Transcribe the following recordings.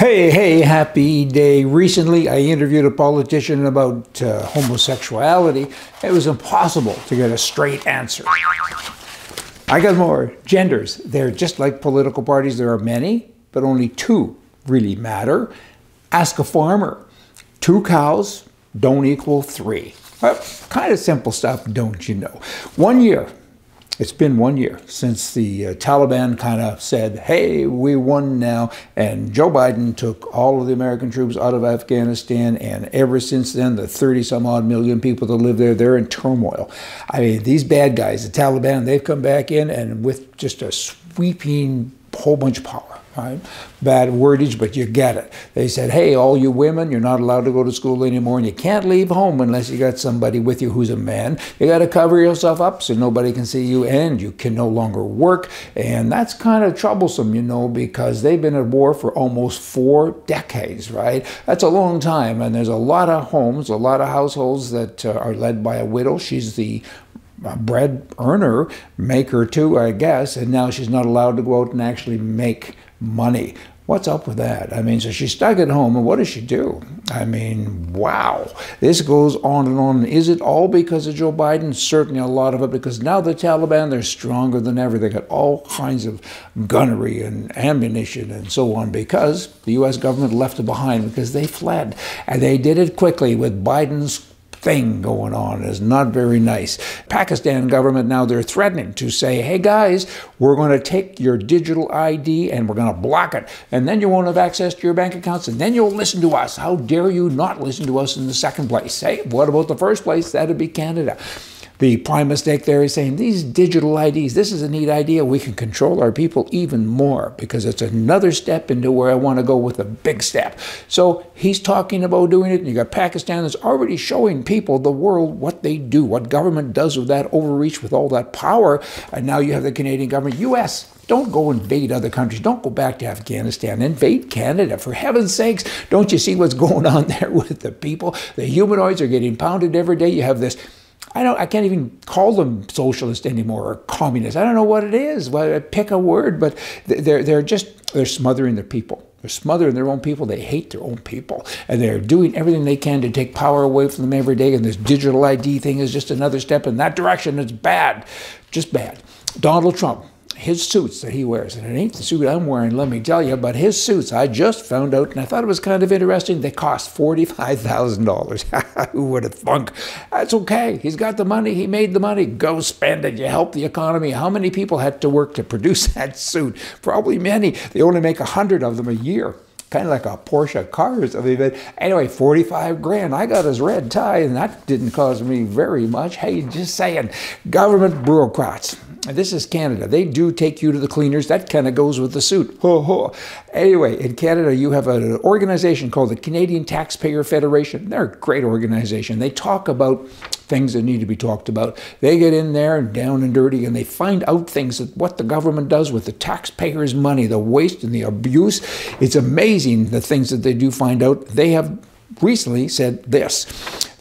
Hey, hey, happy day. Recently, I interviewed a politician about uh, homosexuality. It was impossible to get a straight answer. I got more. Genders. They're just like political parties. There are many, but only two really matter. Ask a farmer. Two cows don't equal three. Well, kind of simple stuff, don't you know? One year, it's been one year since the uh, Taliban kind of said, hey, we won now. And Joe Biden took all of the American troops out of Afghanistan. And ever since then, the 30 some odd million people that live there, they're in turmoil. I mean, these bad guys, the Taliban, they've come back in and with just a sweeping whole bunch of power right? Bad wordage, but you get it. They said, hey, all you women, you're not allowed to go to school anymore, and you can't leave home unless you got somebody with you who's a man. You got to cover yourself up so nobody can see you, and you can no longer work. And that's kind of troublesome, you know, because they've been at war for almost four decades, right? That's a long time, and there's a lot of homes, a lot of households that uh, are led by a widow. She's the bread earner, maker too, I guess, and now she's not allowed to go out and actually make money. What's up with that? I mean, so she's stuck at home, and what does she do? I mean, wow. This goes on and on. Is it all because of Joe Biden? Certainly a lot of it, because now the Taliban, they're stronger than ever. They got all kinds of gunnery and ammunition and so on because the U.S. government left it behind because they fled. And they did it quickly with Biden's thing going on is not very nice. Pakistan government now they're threatening to say, "Hey guys, we're going to take your digital ID and we're going to block it, and then you won't have access to your bank accounts, and then you'll listen to us. How dare you not listen to us in the second place? Hey, what about the first place? That'd be Canada." The prime mistake there is saying these digital IDs, this is a neat idea. We can control our people even more because it's another step into where I want to go with a big step. So he's talking about doing it, and you got Pakistan that's already showing people, the world, what they do, what government does with that overreach, with all that power. And now you have the Canadian government, U.S. Don't go invade other countries. Don't go back to Afghanistan. Invade Canada. For heaven's sakes, don't you see what's going on there with the people? The humanoids are getting pounded every day. You have this I don't. I can't even call them socialist anymore or communist. I don't know what it is. Well, pick a word, but they're they're just they're smothering their people. They're smothering their own people. They hate their own people, and they're doing everything they can to take power away from them every day. And this digital ID thing is just another step in that direction. It's bad, just bad. Donald Trump his suits that he wears, and it ain't the suit I'm wearing, let me tell you, but his suits, I just found out, and I thought it was kind of interesting, they cost $45,000. Who would have thunk? That's okay. He's got the money. He made the money. Go spend it. You help the economy. How many people had to work to produce that suit? Probably many. They only make a 100 of them a year kind of like a Porsche car or something. But anyway, 45 grand. I got his red tie, and that didn't cost me very much. Hey, just saying, government bureaucrats this is Canada. They do take you to the cleaners. That kind of goes with the suit. Ho, ho. Anyway, in Canada, you have an organization called the Canadian Taxpayer Federation. They're a great organization. They talk about things that need to be talked about. They get in there and down and dirty and they find out things that what the government does with the taxpayers' money, the waste and the abuse. It's amazing the things that they do find out. They have recently said this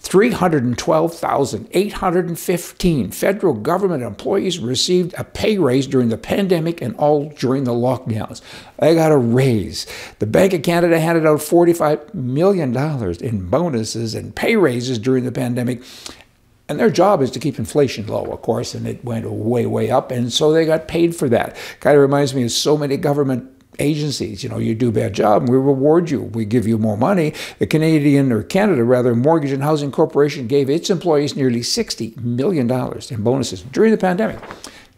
312,815 federal government employees received a pay raise during the pandemic and all during the lockdowns. They got a raise. The Bank of Canada handed out $45 million in bonuses and pay raises during the pandemic. And their job is to keep inflation low, of course, and it went way, way up. And so they got paid for that. Kind of reminds me of so many government agencies. You know, you do a bad job, we reward you. We give you more money. The Canadian, or Canada rather, Mortgage and Housing Corporation gave its employees nearly $60 million in bonuses during the pandemic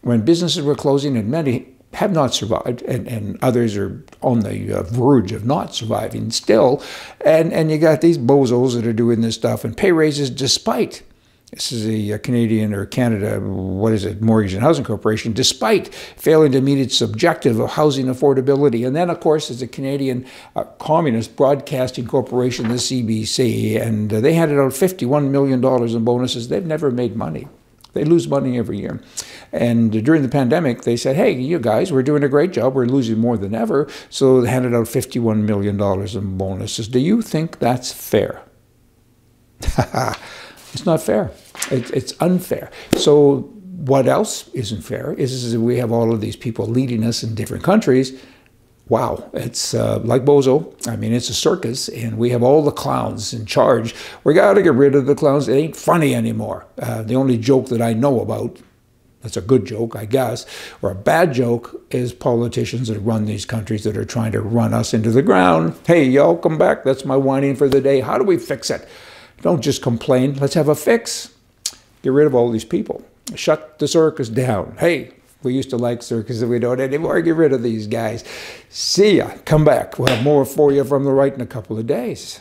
when businesses were closing and many have not survived, and, and others are on the uh, verge of not surviving still. And, and you got these bozos that are doing this stuff and pay raises despite this is a, Canadian or Canada, what is it, Mortgage and Housing Corporation, despite failing to meet its objective of housing affordability. And then, of course, there's a Canadian uh, Communist Broadcasting Corporation, the CBC, and uh, they handed out $51 million in bonuses. They've never made money. They lose money every year. And during the pandemic, they said, hey, you guys, we're doing a great job. We're losing more than ever. So they handed out $51 million in bonuses. Do you think that's fair? It's not fair. It, it's unfair. So what else isn't fair is, is that we have all of these people leading us in different countries wow, it's uh, like Bozo. I mean, it's a circus, and we have all the clowns in charge. We got to get rid of the clowns. It ain't funny anymore. Uh, the only joke that I know about, that's a good joke, I guess, or a bad joke, is politicians that run these countries that are trying to run us into the ground. Hey, y'all, come back. That's my whining for the day. How do we fix it? Don't just complain. Let's have a fix. Get rid of all these people. Shut the circus down. Hey, we used to like circuses. We don't anymore. Get rid of these guys. See ya. Come back. We'll have more for you from the right in a couple of days.